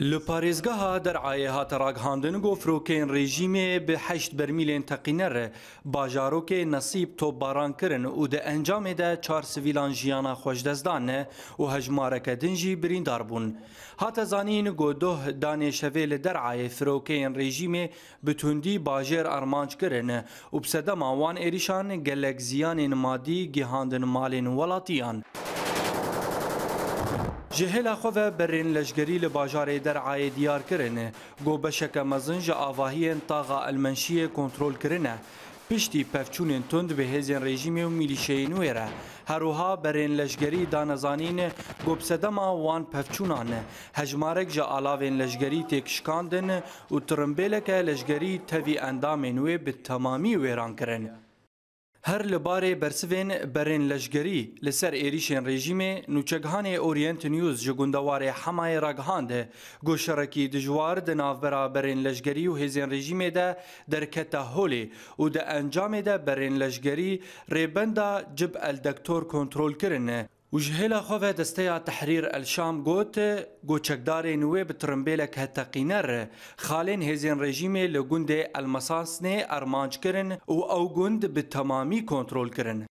لپارێزگەها دەرعایە هاتە ڕاگەهاندن و گۆفرۆکین ڕێژیمێ بە هەشت بەرمیلێن تەقینەرە باژارۆکێ نەسیب تۆپبارانکردن و دە ئەنجامێدا چار سڤیلان ژیانە خۆشدەستدانە و هەژمارەکە دنجی بریندار بوون. هاتە زانین گۆدۆه دانێشەوێ لە دەرعایە فرۆکەین ڕێژیمێ بتوندی باژێر ئەرمانچکردن و بسەدەماوان ئێریشان گەلەک زیانێن مادی گیهاندن مالێن وڵاتیان. جهل خواه برین لشگری لباجار درعای دیار کرنه گو بشک مزن جا آواهین تاغا المنشی کنترول کرنه پشتی پفچونین تند به هزین رژیم و میلیشین ویره هروها برین لشگری دانزانین گوبسدما وان پفچونانه هجمارک جا آلاوین لشگری تکشکاندن و ترمبیلک لشگری توی اندامین وی به تمامی ویران کرنه هر لبارې برسوین برین لشګری لسر ایریشن رژیم نوچګهان اورینت نیوز جګوندوار حمای راګهاند ګوشرکی د جوار د ناو برابرین لشګری او هیزن رژیم ده درکته هولي او د انجام ده برین لشګری ریبندا جب ال ډاکټر کنټرول کړنه وجهلا خوف دستيا تحرير الشام قوت قوتشكدار نوي بترمبيلك هتقينر خالين هزين رجيمي لغند المساسني ارمانج كرن و او غند بتمامي كنترول كرن